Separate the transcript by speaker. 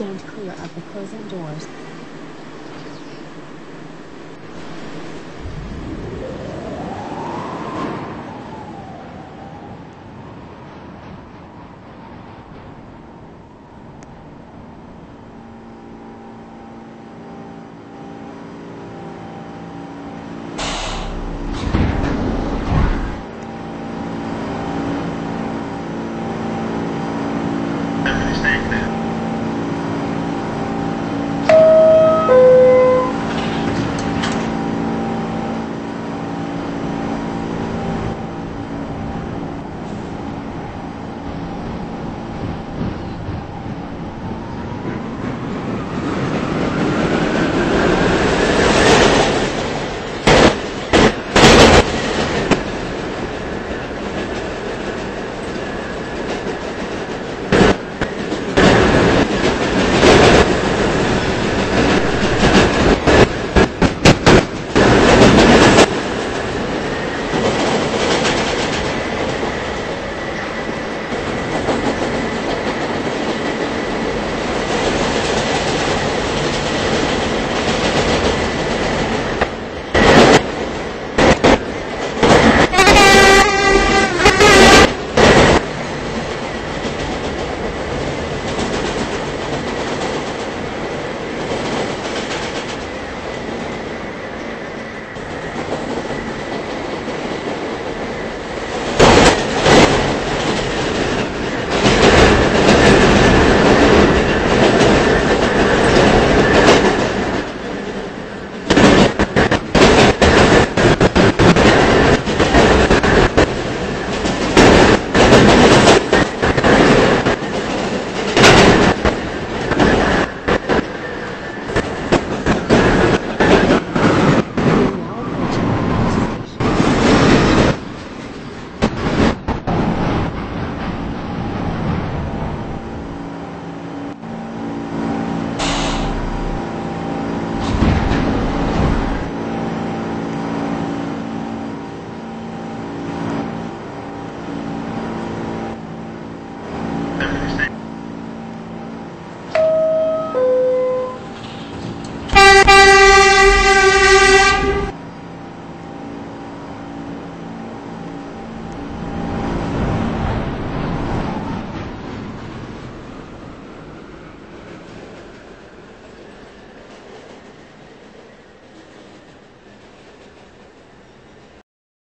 Speaker 1: stand clear of the closing doors.